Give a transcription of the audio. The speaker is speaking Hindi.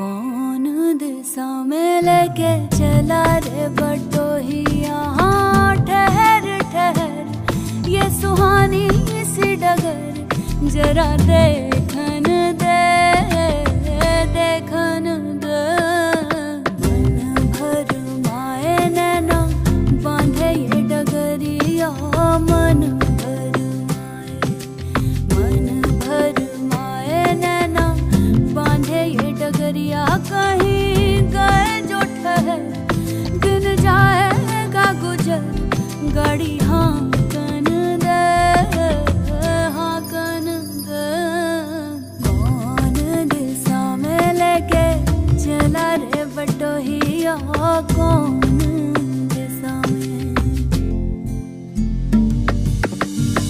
कौन दिशा में लेके चला रे? बटो ही यहाँ ठहर ठहर। ये सुहानी सी डगर, जरा देख या कहीं गए जो ठहर? दिन जाएगा गुजर। गड़ी हाँ, हाँ में लेके चला रे कौन